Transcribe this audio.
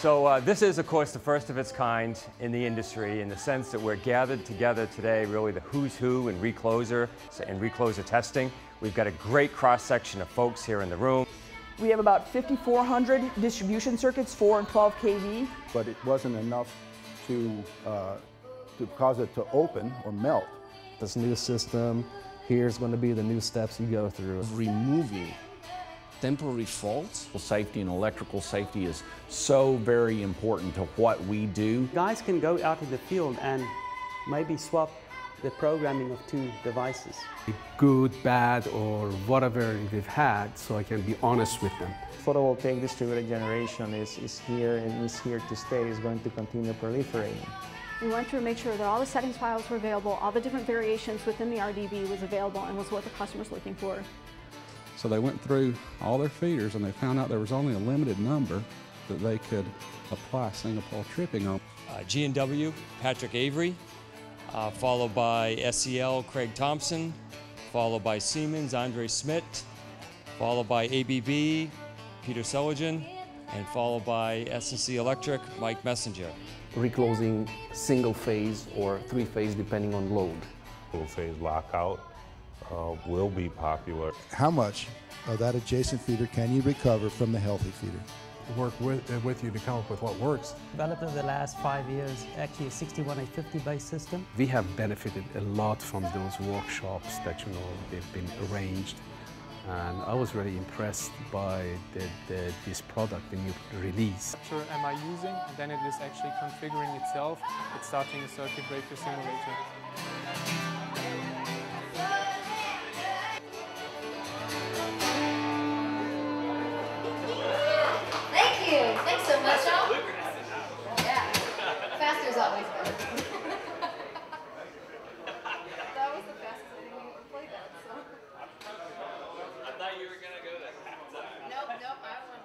So uh, this is, of course, the first of its kind in the industry in the sense that we're gathered together today, really the who's who in recloser and recloser testing. We've got a great cross-section of folks here in the room. We have about 5,400 distribution circuits, 4 and 12 kV. But it wasn't enough to, uh, to cause it to open or melt. This new system, here's going to be the new steps you go through. Removing temporary faults. Safety and electrical safety is so very important to what we do. Guys can go out in the field and maybe swap the programming of two devices. Good, bad, or whatever they've had, so I can be honest with them. Photovoltaic distributed generation is, is here and is here to stay, is going to continue proliferating. We went through and made sure that all the settings files were available, all the different variations within the RDB was available and was what the customer's looking for. So they went through all their feeders and they found out there was only a limited number that they could apply single pole tripping on. Uh, G&W, Patrick Avery, uh, followed by SEL, Craig Thompson, followed by Siemens, Andre Schmidt, followed by ABB, Peter Seligen, and followed by S&C Electric, Mike Messenger. Reclosing single phase or three phase depending on load. Full phase lockout uh, will be popular. How much of that adjacent feeder can you recover from the healthy feeder? Work with, uh, with you to come up with what works. Developed over the last five years, actually a 61850 base system. We have benefited a lot from those workshops that you know they've been arranged and I was really impressed by the, the, this product, the new release. Sure, am I using? And then it is actually configuring itself. It's starting a circuit breaker simulator. so much, y'all. Yeah. Faster is always better. that was the I ever played so. I thought you were going to go to. Nope, nope, I.